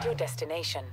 your destination.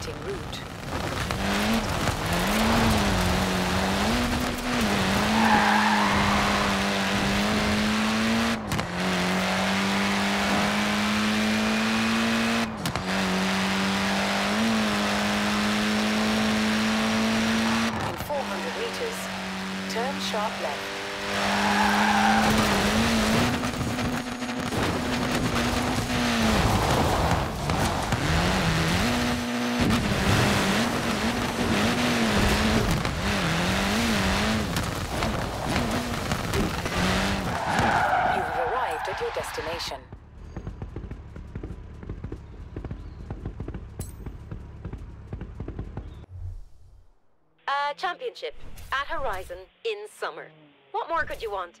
Recalculating route. In 400 meters, turn sharp left. You have arrived at your destination. A championship at Horizon in summer. What more could you want?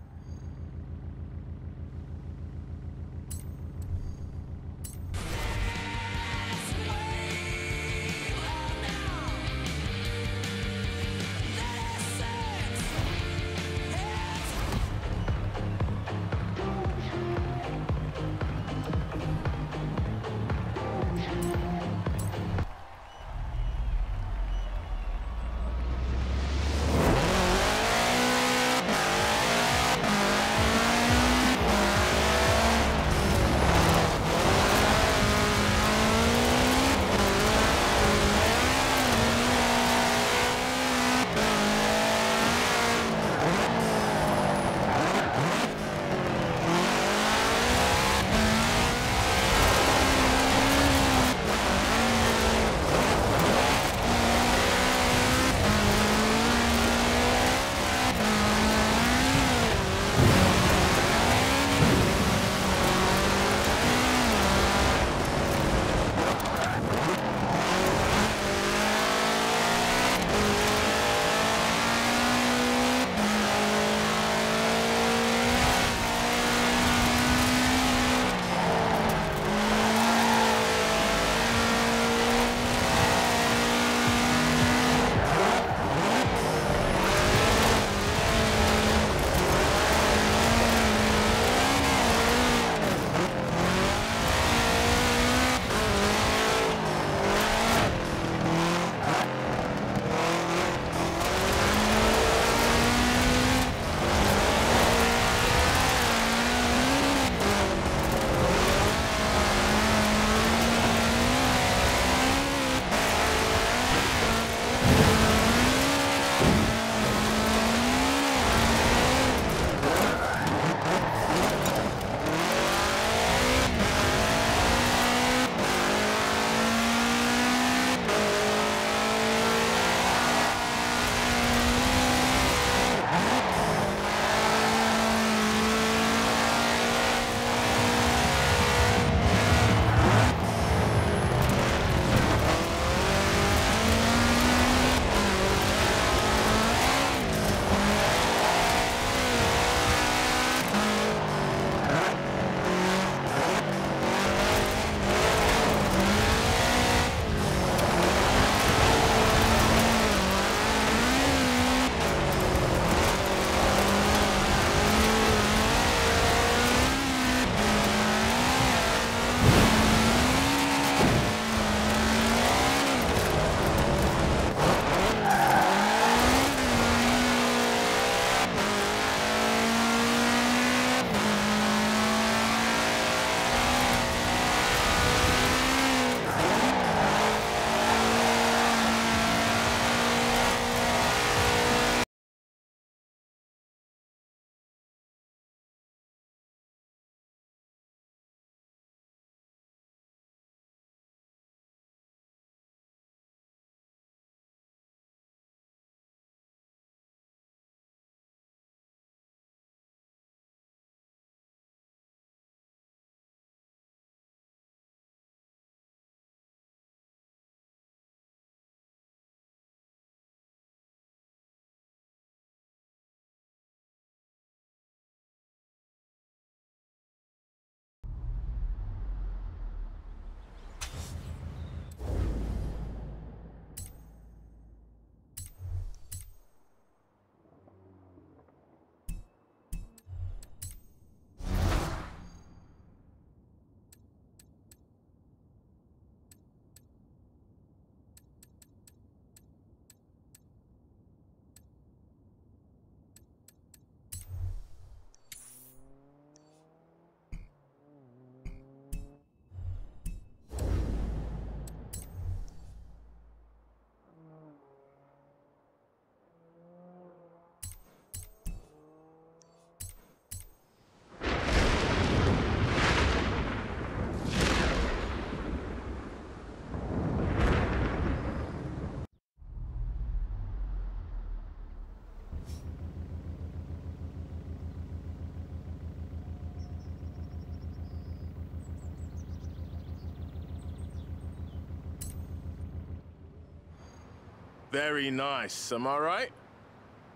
Very nice, am I right?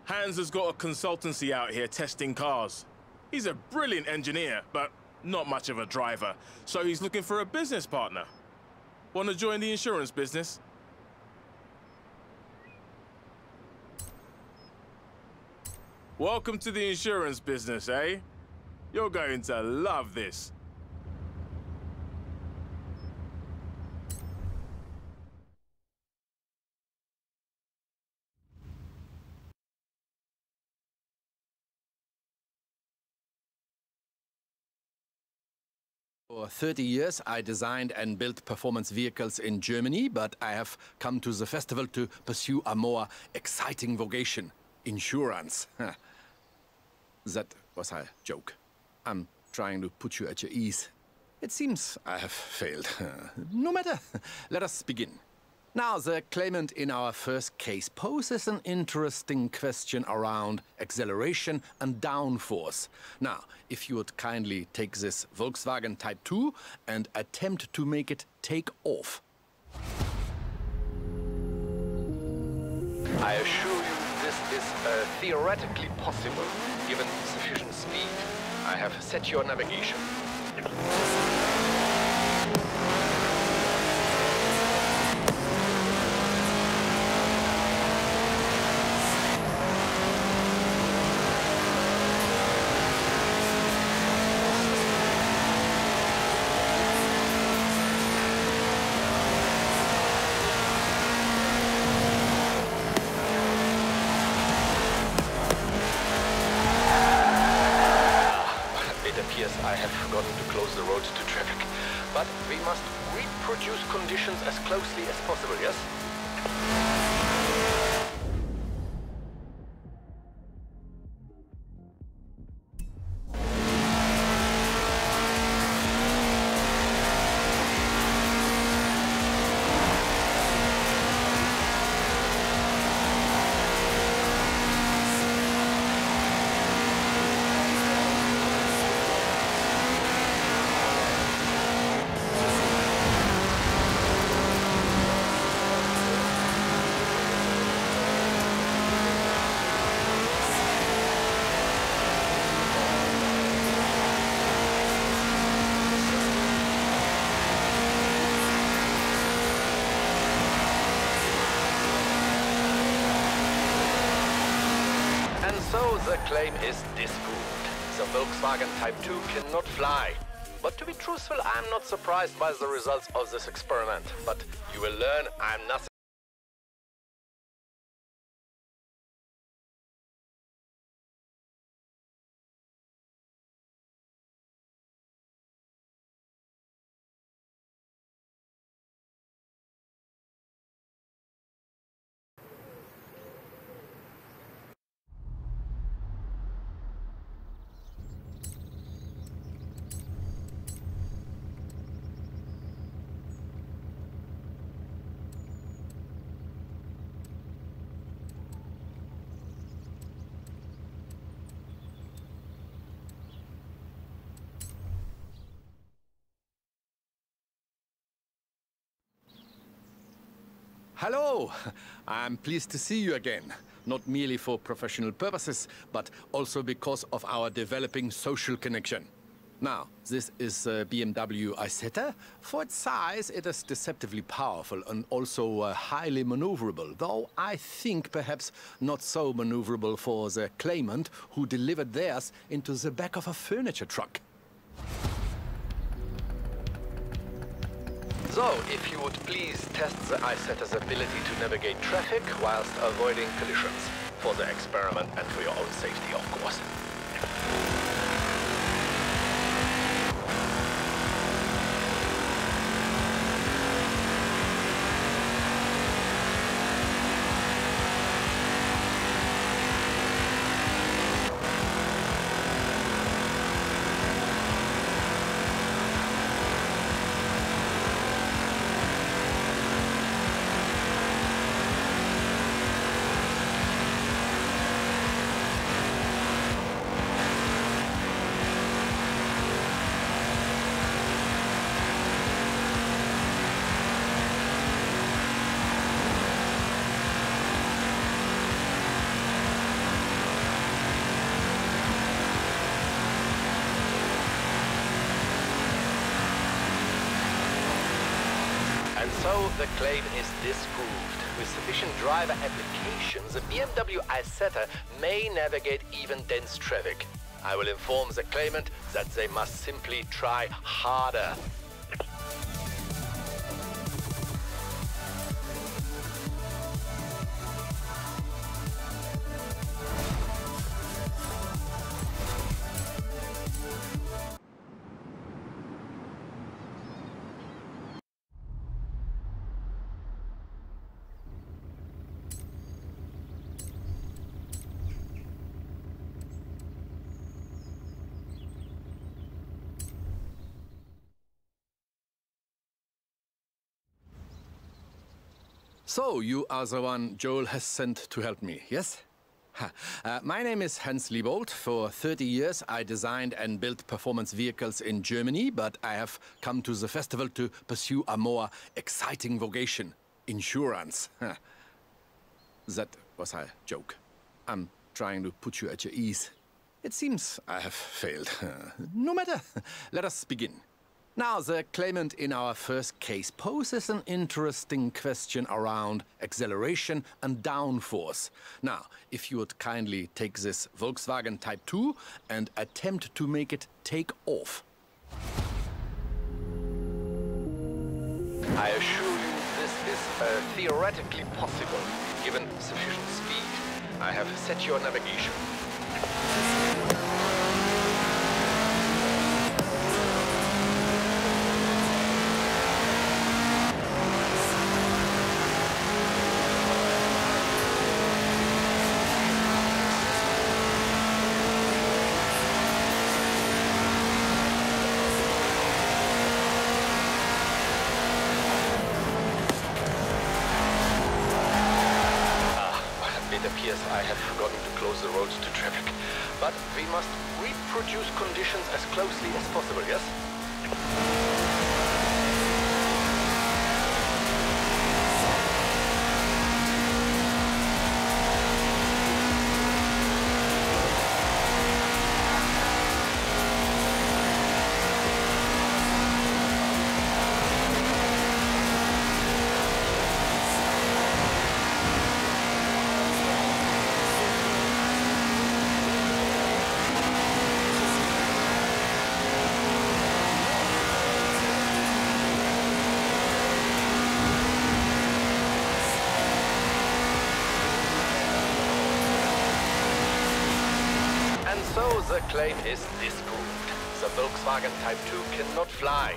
Hans has got a consultancy out here testing cars. He's a brilliant engineer, but not much of a driver, so he's looking for a business partner. Want to join the insurance business? Welcome to the insurance business, eh? You're going to love this. For 30 years, I designed and built performance vehicles in Germany, but I have come to the festival to pursue a more exciting vocation insurance. that was a joke. I'm trying to put you at your ease. It seems I have failed. no matter. Let us begin. Now, the claimant in our first case poses an interesting question around acceleration and downforce. Now, if you would kindly take this Volkswagen Type 2 and attempt to make it take off. I assure you this is uh, theoretically possible, given sufficient speed. I have set your navigation. It appears I have forgotten to close the road to traffic. But we must reproduce conditions as closely as possible, yes? Claim is disproved. The Volkswagen Type 2 cannot fly. But to be truthful, I'm not surprised by the results of this experiment. But you will learn I'm nothing. Hello! I'm pleased to see you again. Not merely for professional purposes, but also because of our developing social connection. Now, this is a BMW Isetta. For its size, it is deceptively powerful and also uh, highly maneuverable, though I think perhaps not so maneuverable for the claimant who delivered theirs into the back of a furniture truck. So, if you would please test the Isetta's ability to navigate traffic whilst avoiding collisions. For the experiment and for your own safety, of course. So the claim is disproved. With sufficient driver application, the BMW Isetta may navigate even dense traffic. I will inform the claimant that they must simply try harder. So, you are the one Joel has sent to help me, yes? Uh, my name is Hans Liebold. For 30 years, I designed and built performance vehicles in Germany, but I have come to the festival to pursue a more exciting vocation insurance. That was a joke. I'm trying to put you at your ease. It seems I have failed. No matter. Let us begin. Now, the claimant in our first case poses an interesting question around acceleration and downforce. Now, if you would kindly take this Volkswagen Type 2 and attempt to make it take off. I assure you, this is uh, theoretically possible, given sufficient speed. I have set your navigation. It appears I have forgotten to close the roads to traffic. But we must reproduce conditions as closely as possible, yes? And claim is disproved. The Volkswagen Type 2 cannot fly.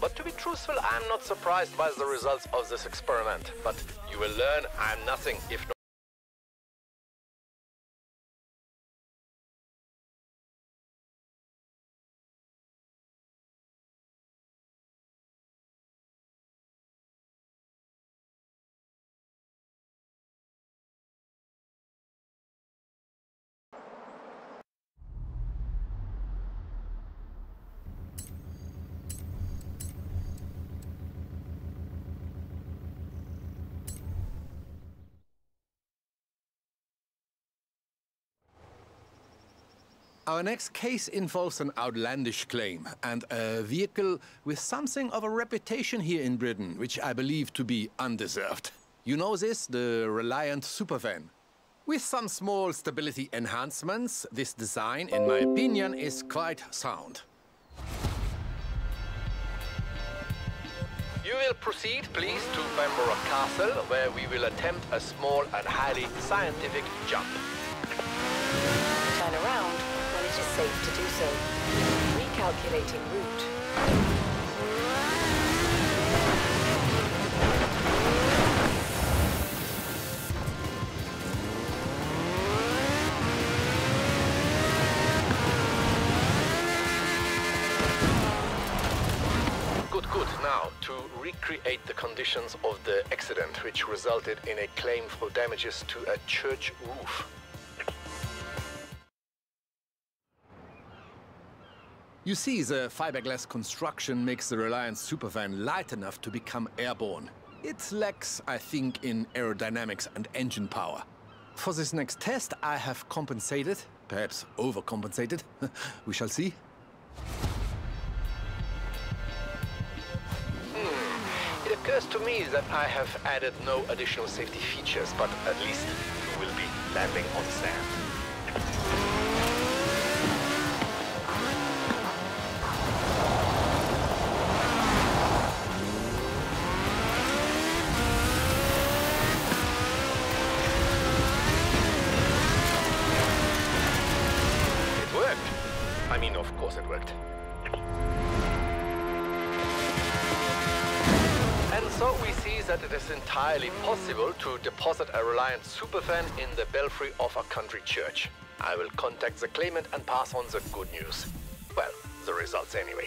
But to be truthful, I'm not surprised by the results of this experiment. But you will learn I'm nothing if not. Our next case involves an outlandish claim and a vehicle with something of a reputation here in Britain, which I believe to be undeserved. You know this, the Reliant Supervan. With some small stability enhancements, this design, in my opinion, is quite sound. You will proceed, please, to Bamburgh Castle, where we will attempt a small and highly scientific jump. Turn around when it is safe to do so. Recalculating route. Good, good. Now, to recreate the conditions of the accident which resulted in a claim for damages to a church roof. You see, the fiberglass construction makes the Reliant Supervan light enough to become airborne. It lacks, I think, in aerodynamics and engine power. For this next test, I have compensated, perhaps overcompensated. we shall see. Hmm. It occurs to me that I have added no additional safety features, but at least you will be landing on sand. To deposit a Reliant Supervan in the belfry of a country church. I will contact the claimant and pass on the good news. Well, the results anyway.